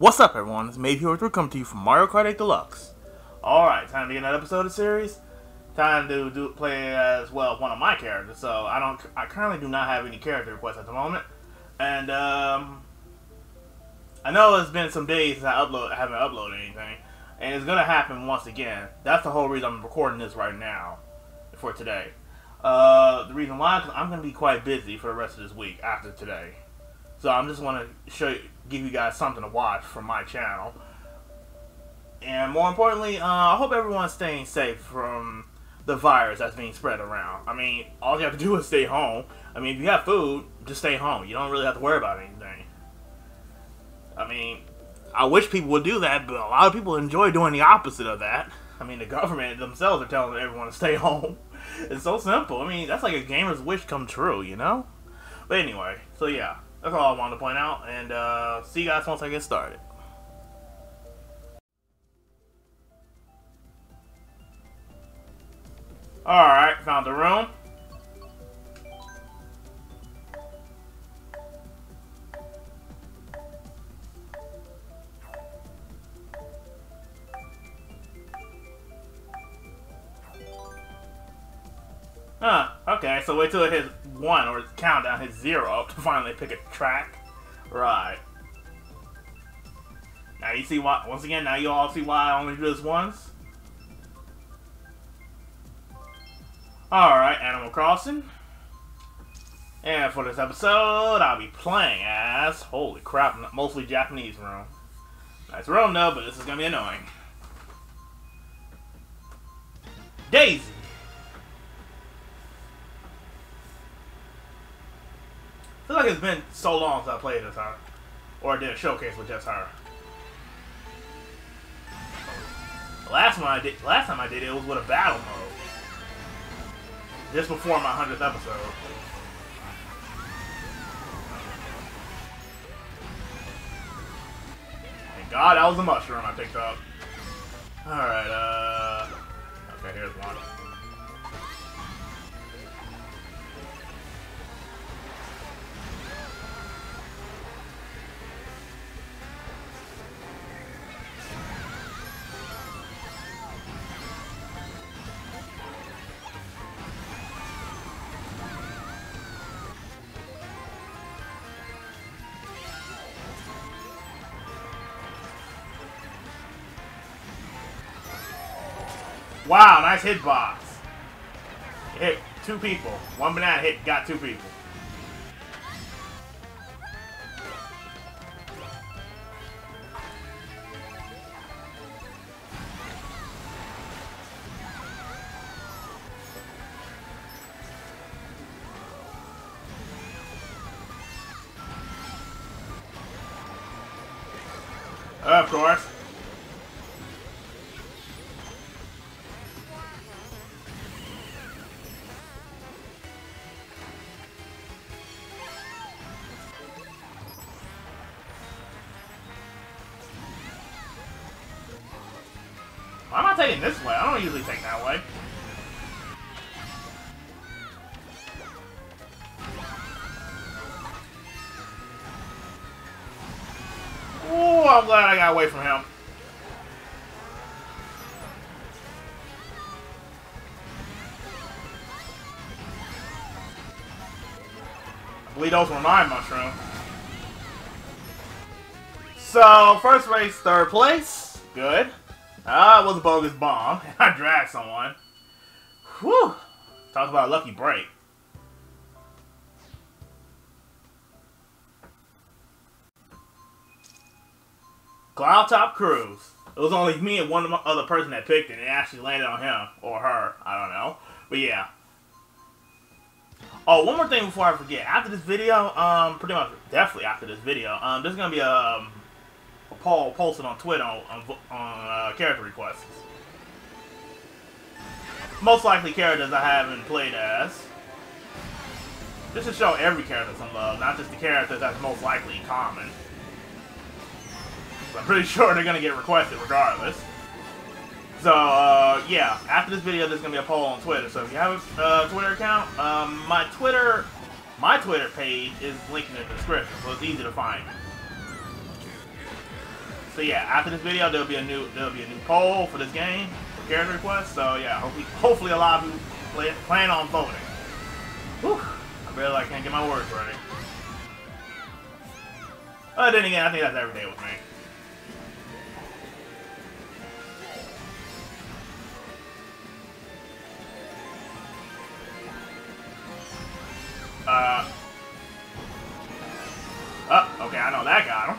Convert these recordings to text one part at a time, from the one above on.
What's up, everyone? It's Maeve here with coming to you from Mario Kart 8 Deluxe. Alright, time to get another episode of the series. Time to do play as, well, one of my characters. So, I don't, I currently do not have any character requests at the moment. And, um, I know it's been some days since I, upload, I haven't uploaded anything. And it's gonna happen once again. That's the whole reason I'm recording this right now for today. Uh, the reason why, because I'm gonna be quite busy for the rest of this week after today. So I'm just want to show you, give you guys something to watch from my channel. And more importantly, uh, I hope everyone's staying safe from the virus that's being spread around. I mean, all you have to do is stay home. I mean, if you have food, just stay home. You don't really have to worry about anything. I mean, I wish people would do that, but a lot of people enjoy doing the opposite of that. I mean, the government themselves are telling everyone to stay home. It's so simple. I mean, that's like a gamer's wish come true, you know? But anyway, so yeah. That's all I wanted to point out, and uh, see you guys once I get started. Alright, found the room. Huh, okay, so wait till it hits 1 or countdown hits 0 to finally pick a track. Right. Now you see why, once again, now you all see why I only do this once? Alright, Animal Crossing. And for this episode, I'll be playing as, holy crap, mostly Japanese room. Nice room though, but this is gonna be annoying. Daisy! Feel like it's been so long since I played this her. Or I did a showcase with just her. Last one I did last time I did it was with a battle mode. Just before my hundredth episode. Thank God that was a mushroom I picked up. Alright, uh Okay, here's one. Nice hitbox. hit two people. One banana hit got two people. Of course. Glad I got away from him. I believe those were my mushrooms. So, first race, third place. Good. Ah, was a bogus bomb. I dragged someone. Whew. Talk about a lucky break. Cloud Top Cruise. It was only me and one other person that picked it, and it actually landed on him. Or her. I don't know. But yeah. Oh, one more thing before I forget. After this video, um, pretty much, definitely after this video, um, there's gonna be a, um, a poll posted on Twitter on, on, on uh, character requests. Most likely characters I haven't played as. Just to show every character some love, not just the characters that's most likely common. I'm pretty sure they're gonna get requested regardless. So, uh, yeah, after this video, there's gonna be a poll on Twitter. So if you have a uh, Twitter account, um, my Twitter, my Twitter page is linked in the description, so it's easy to find. So yeah, after this video, there'll be a new there'll be a new poll for this game for character requests. So yeah, hopefully, hopefully a lot of you play, plan on voting. Whew, I barely I can't get my words right. But then again, I think that's every day with me. Uh. Oh, okay, I know that got him.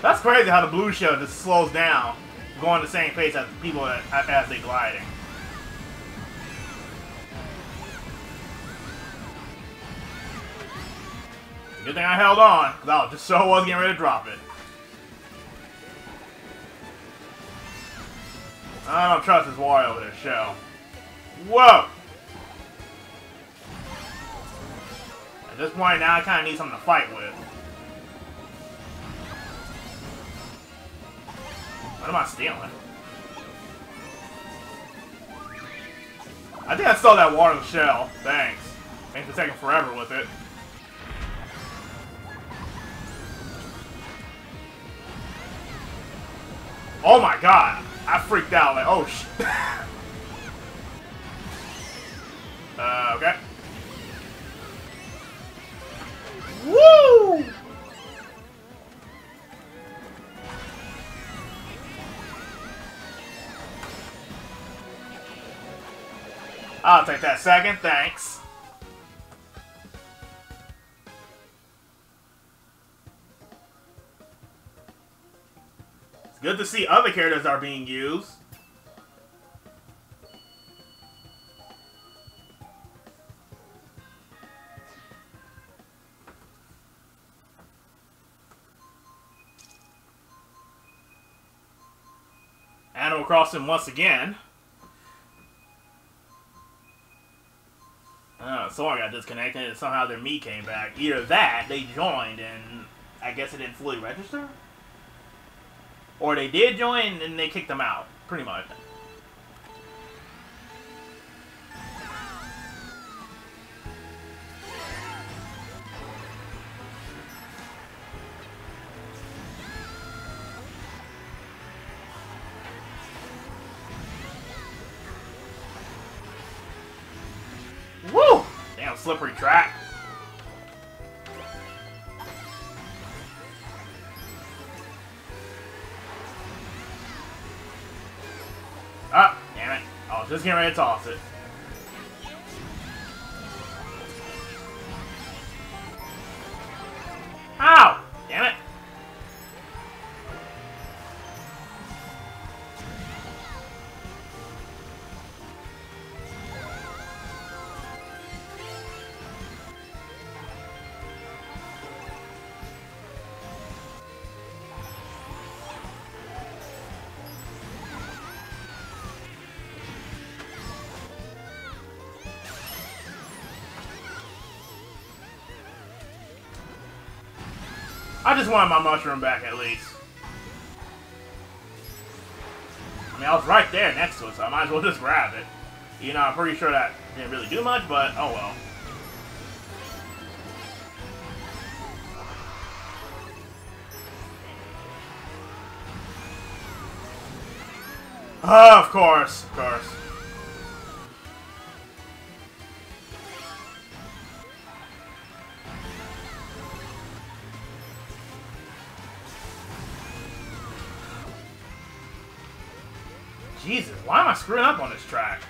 That's crazy how the blue shell just slows down, going the same pace as people that are as they gliding. Good thing I held on, because I just so was getting ready to drop it. I don't trust this Wario with this shell. Whoa! At this point, now I kind of need something to fight with. What am I stealing? I think I stole that water shell. Thanks. Thanks for taking forever with it. Oh my god! I freaked out like, oh shit. uh, okay. Woo! I'll take that second, thanks. Good to see other characters are being used. Animal Crossing once again. Uh, someone got disconnected and somehow their Mii came back. Either that, they joined and I guess it didn't fully register? Or they did join and they kicked them out, pretty much. Just getting ready to toss it. Just wanted my mushroom back at least. I mean, I was right there next to it, so I might as well just grab it. You know, I'm pretty sure that didn't really do much, but oh well. Oh, of course, of course. Why am I screwing up on this track?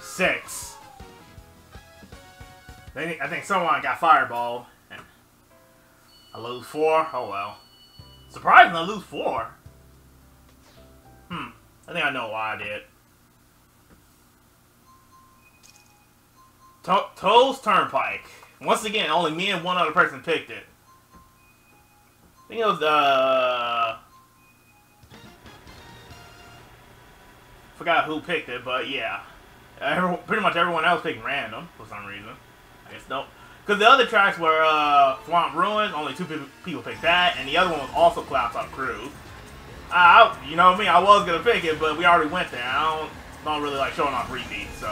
Six. I think someone got fireball. Lose four? Oh well. Surprising I lose four. Hmm. I think I know why I did. To- Toad's Turnpike. Once again, only me and one other person picked it. I think it was uh forgot who picked it, but yeah, Every, pretty much everyone else picked random for some reason. I guess don't. Because the other tracks were uh, Swamp Ruins, only two people, people picked that, and the other one was also Cloud Top Cruise. I, you know me, I was gonna pick it, but we already went there. I don't, don't really like showing off repeats, so.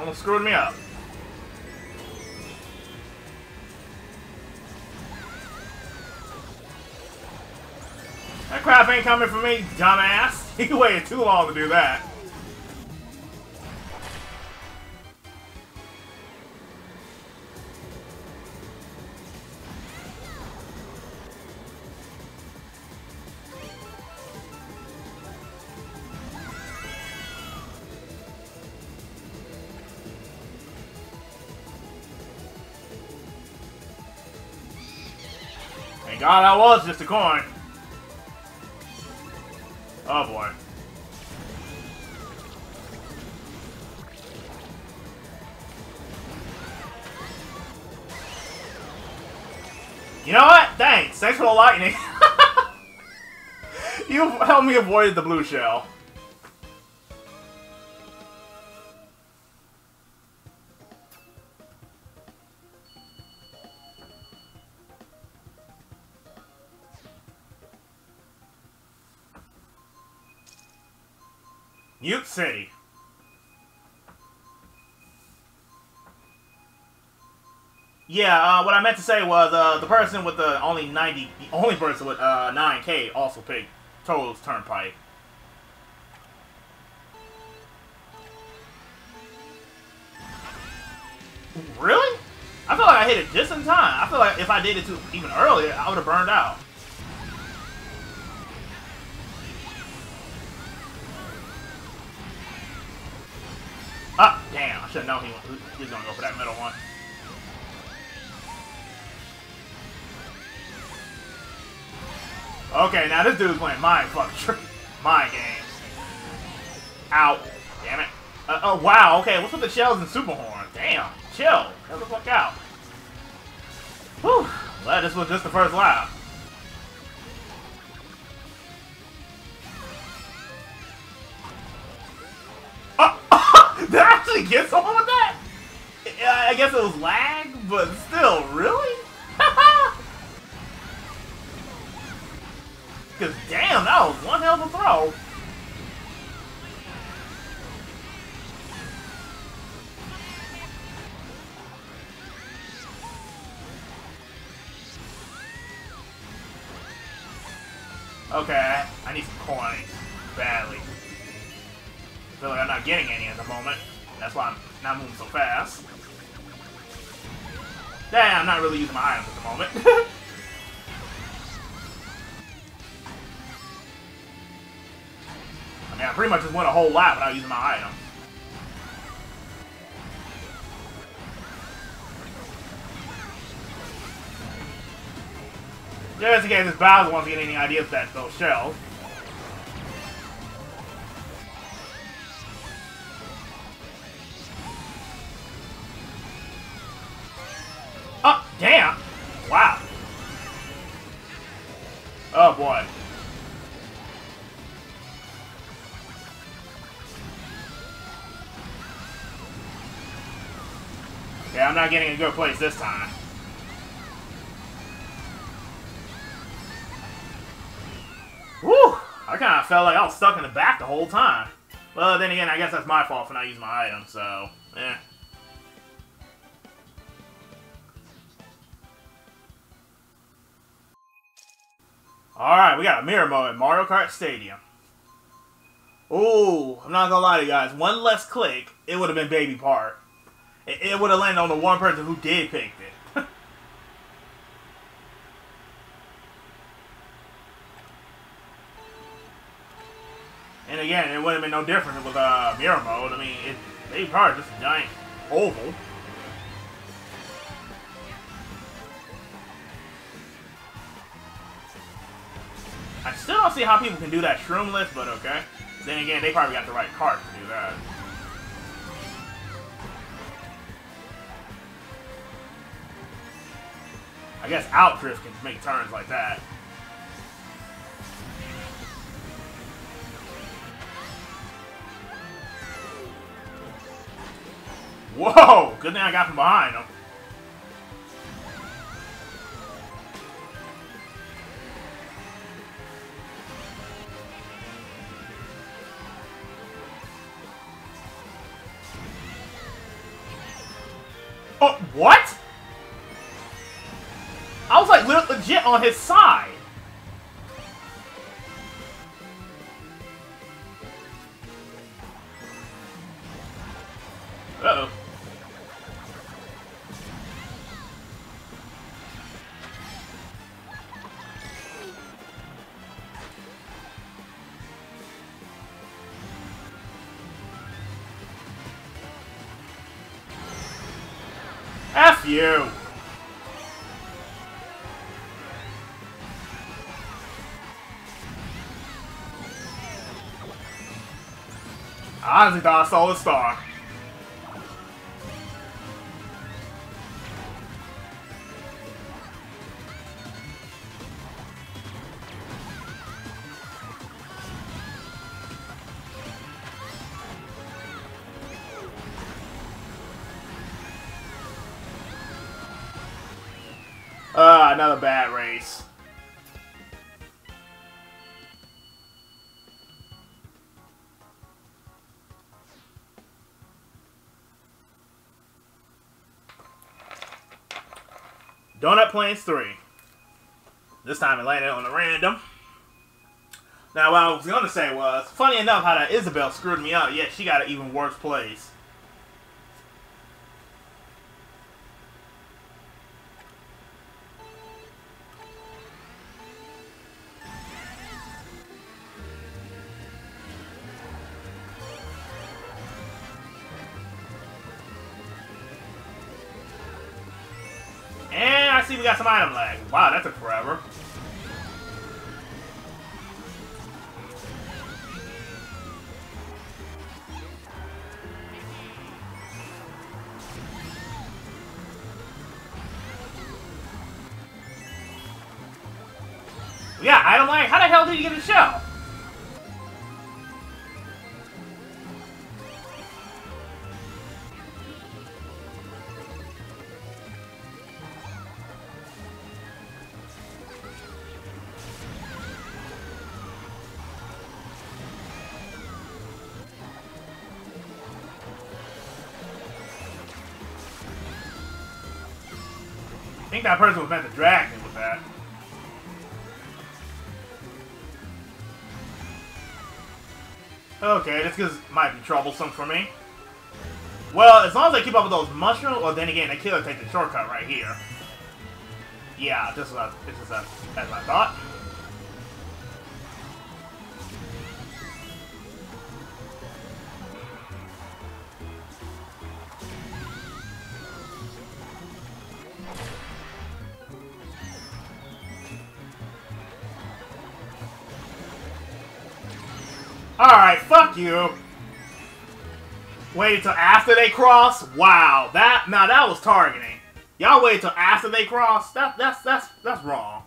Almost screwed me up. That crap ain't coming for me, dumbass. You waited too long to do that. God that was just a coin. Oh boy. You know what? Thanks. Thanks for the lightning. you helped me avoid the blue shell. Yeah, uh, what I meant to say was uh, the person with the only 90, the only person with uh, 9k also picked Toad's Turnpike. Really? I feel like I hit it just in time. I feel like if I did it too, even earlier, I would have burned out. Ah, damn. I should have known he, was going to go for that middle one. Okay, now this dude's playing my fucking my games. Ow. Damn it. Uh, oh, wow. Okay, what's with the shells and super horn? Damn. Chill. Get the fuck out. Whew. Glad this was just the first lap. Did I actually get someone with that? I guess it was lag, but still, really? Because damn, that was one hell of a throw. Okay, I need some coins. Badly. I feel like I'm not getting any at the moment. That's why I'm not moving so fast. Damn, I'm not really using my items at the moment. pretty much just went a whole lap without using my item. Just in case this Bowser wants to get any ideas that, those shells. I'm not getting a good place this time. Woo! I kind of felt like I was stuck in the back the whole time. Well, then again, I guess that's my fault for not using my item, so, eh. Alright, we got a mirror mode at Mario Kart Stadium. Oh, I'm not gonna lie to you guys. One less click, it would have been Baby Park. It, it would have landed on the one person who did pick it. and again, it wouldn't have been no different with uh, mirror mode. I mean, it, Park is just a giant oval. I still don't see how people can do that shroomless, but okay. Then again, they probably got the right card to do that. I guess Outdrift can make turns like that. Whoa! Good thing I got from behind him. Oh, what? On his side. Uh-oh. F you! Honestly thought I saw the star. Donut Plains 3. This time it landed on a random. Now, what I was going to say was, funny enough how that Isabelle screwed me up, yet she got an even worse place. Think that person was meant to drag me with that. Okay, this is, might be troublesome for me. Well, as long as I keep up with those mushrooms, well, then again, the killer take the shortcut right here. Yeah, this is, a, this is a, as I thought. You. Wait until after they cross? Wow, that now that was targeting. Y'all wait till after they cross? That that's that's that's wrong.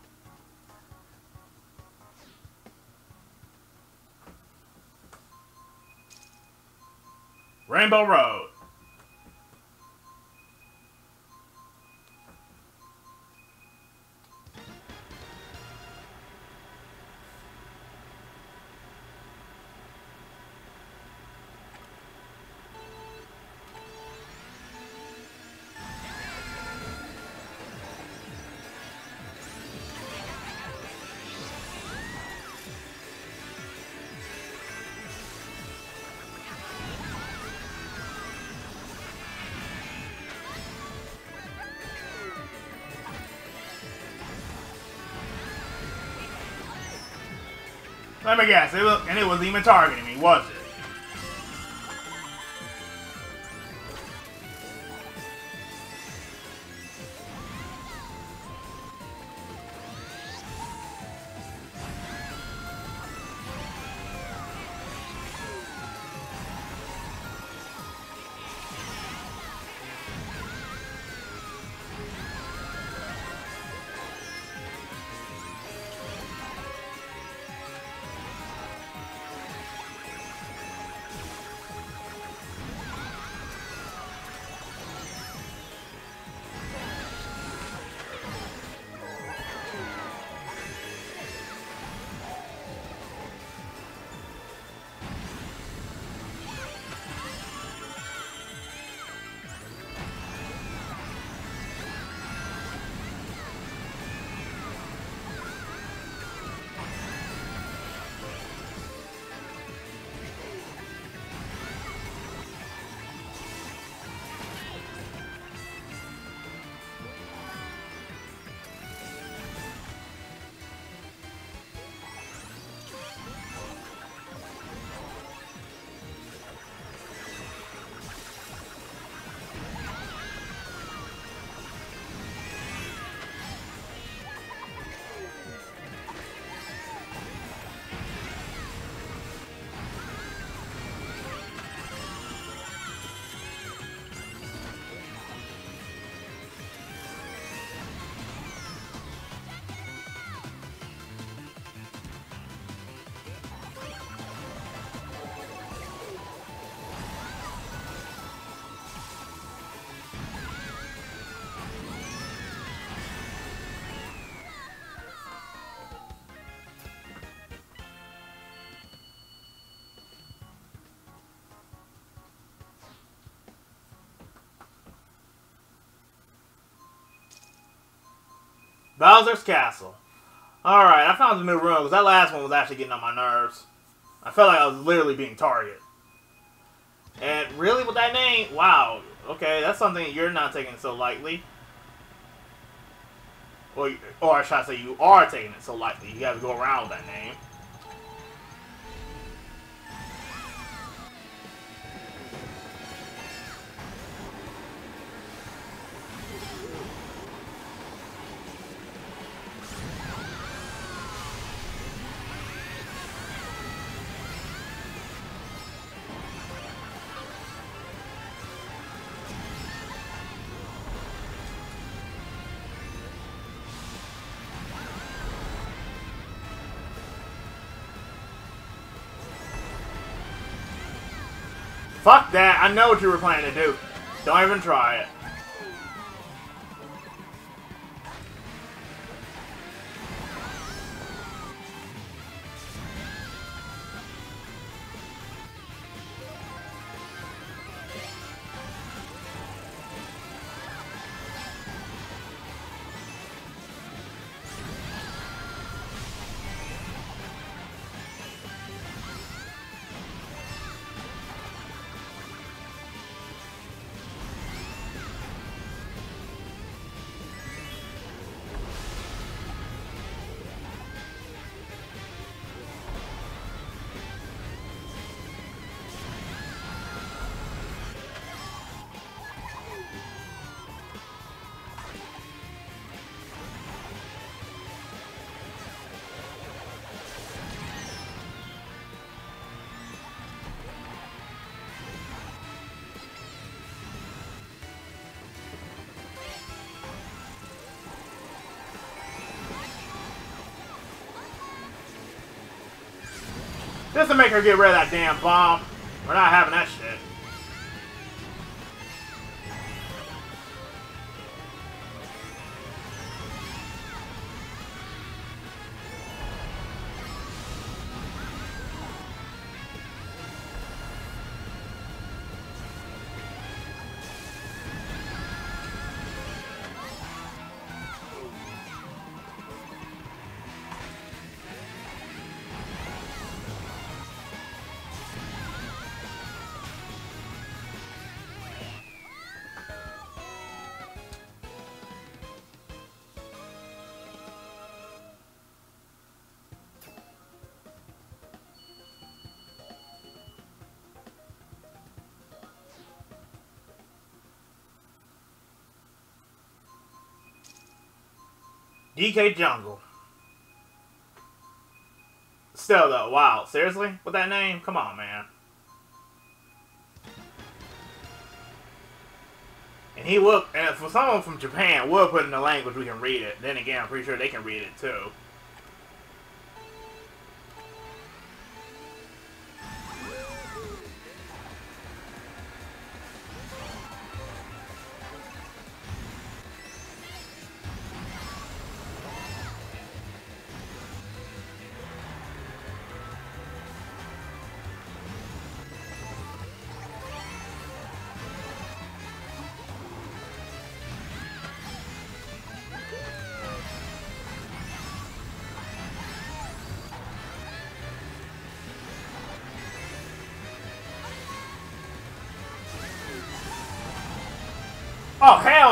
Rainbow Road. Let me guess, it was, and it wasn't even targeting me, was it? Bowser's Castle. Alright, I found the new room because that last one was actually getting on my nerves. I felt like I was literally being targeted. And really with that name, wow. Okay, that's something you're not taking so lightly. Or, or should I say you are taking it so lightly. You have to go around with that name. Fuck that. I know what you were planning to do. Don't even try it. Just to make her get rid of that damn bomb. We're not having that shit. DK Jungle. Still though, wow, seriously? With that name? Come on, man. And he will, and for someone from Japan, we'll put in the language we can read it. Then again, I'm pretty sure they can read it too.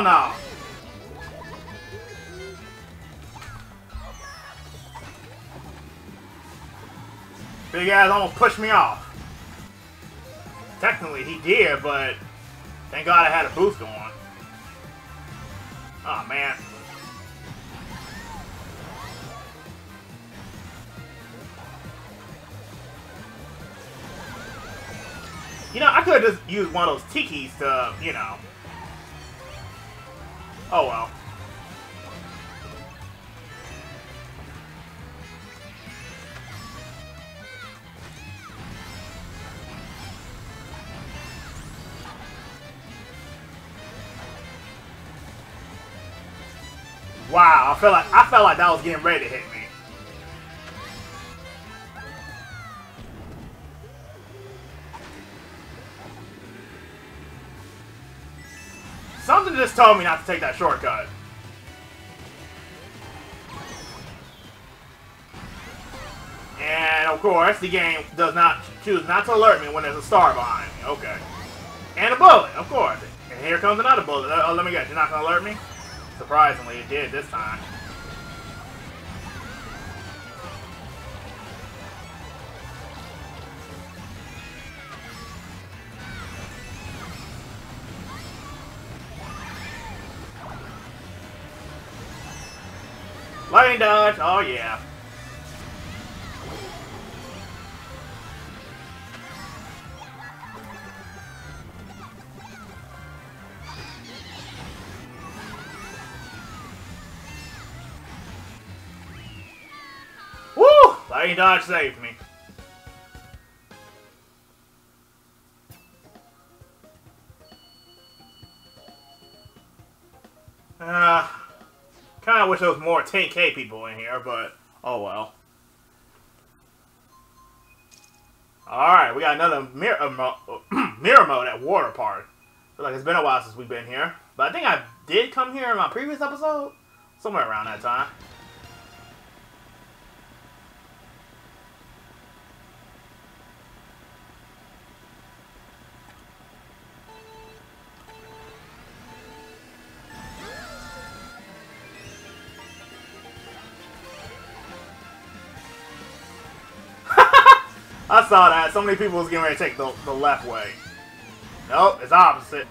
No! Big ass almost pushed me off. Technically, he did, but thank God I had a boost going. Oh, man. You know, I could have just used one of those tikis to, you know, Oh well. Wow, I felt like I felt like that was getting ready to hit just told me not to take that shortcut. And of course, the game does not choose not to alert me when there's a star behind me. Okay. And a bullet, of course. And here comes another bullet. Oh, let me guess, you're not gonna alert me? Surprisingly, it did this time. Lightning dodge, oh yeah. Woo! Lightning dodge saved me. Wish there was more 10k people in here, but oh well. Alright, we got another mirror, uh, mirror mode at Water Park. Feel like it's been a while since we've been here. But I think I did come here in my previous episode. Somewhere around that time. Saw that. So many people was getting ready to take the, the left way. Nope, it's opposite.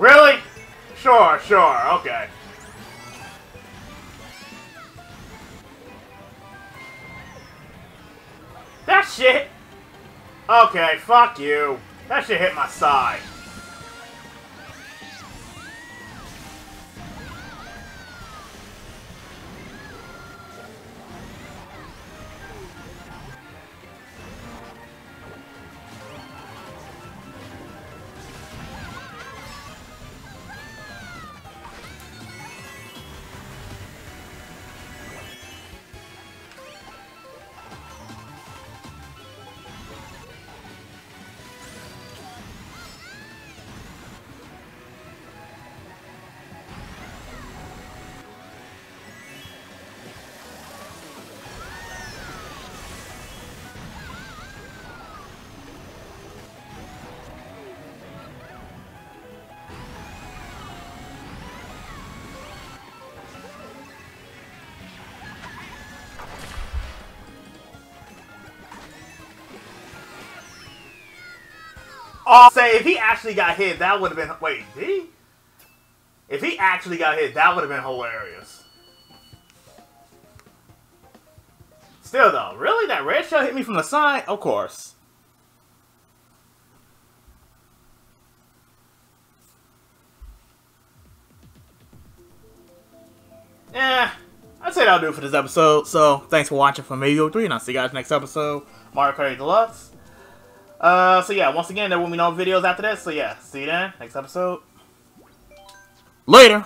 Really? Sure, sure, okay. That shit! Okay, fuck you. That shit hit my side. I'll say if he actually got hit, that would have been. Wait, did he? If he actually got hit, that would have been hilarious. Still though, really? That red shell hit me from the side? Of course. Yeah, I'd say that'll do it for this episode. So, thanks for watching from Video 3, and I'll see you guys next episode, Mario Kart Deluxe. Uh, so yeah, once again, there will be no videos after this, so yeah, see you then, next episode. Later!